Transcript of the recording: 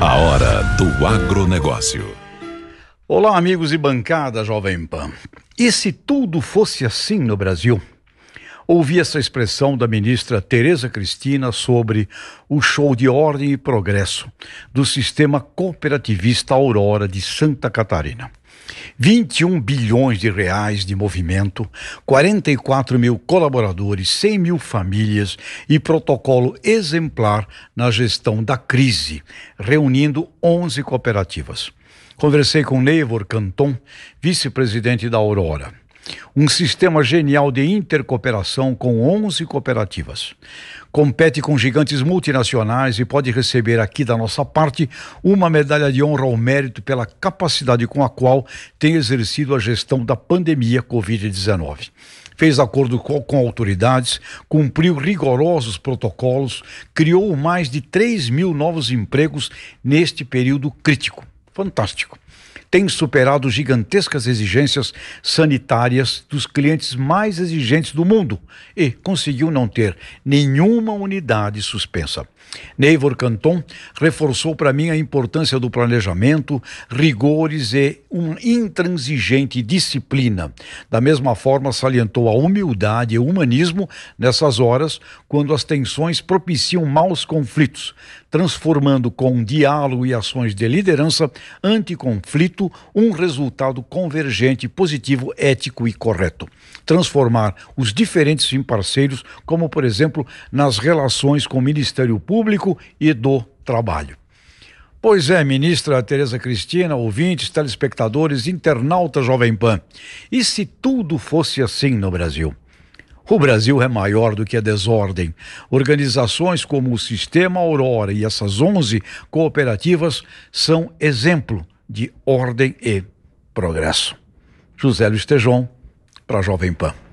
A hora do agronegócio. Olá, amigos e bancada Jovem Pan. E se tudo fosse assim no Brasil? Ouvi essa expressão da ministra Tereza Cristina sobre o show de ordem e progresso do sistema cooperativista Aurora de Santa Catarina. 21 bilhões de reais de movimento, 44 mil colaboradores, 100 mil famílias e protocolo exemplar na gestão da crise, reunindo 11 cooperativas. Conversei com Neivor Canton, vice-presidente da Aurora um sistema genial de intercooperação com 11 cooperativas. Compete com gigantes multinacionais e pode receber aqui da nossa parte uma medalha de honra ao mérito pela capacidade com a qual tem exercido a gestão da pandemia Covid-19 fez acordo com, autoridades, cumpriu rigorosos protocolos, criou mais de 3 mil novos empregos neste período crítico. Fantástico tem superado gigantescas exigências sanitárias dos clientes mais exigentes do mundo e conseguiu não ter nenhuma unidade suspensa. Neivor Canton reforçou para mim a importância do planejamento, rigores e uma intransigente disciplina. Da mesma forma, salientou a humildade e o humanismo nessas horas, quando as tensões propiciam maus conflitos, transformando com diálogo e ações de liderança anticonflito um resultado convergente, positivo, ético e correto. Transformar os diferentes em parceiros, como por exemplo nas relações com o Ministério Público e do Trabalho. Pois é, ministra Tereza Cristina, ouvintes, telespectadores, internauta Jovem Pan. E se tudo fosse assim no Brasil? O Brasil é maior do que a desordem. Organizações como o Sistema Aurora e essas 11 cooperativas são exemplo de ordem e progresso. José Luiz Tejon, para Jovem Pan.